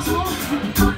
possible.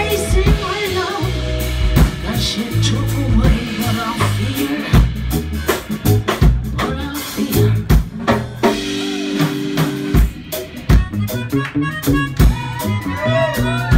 Thank you.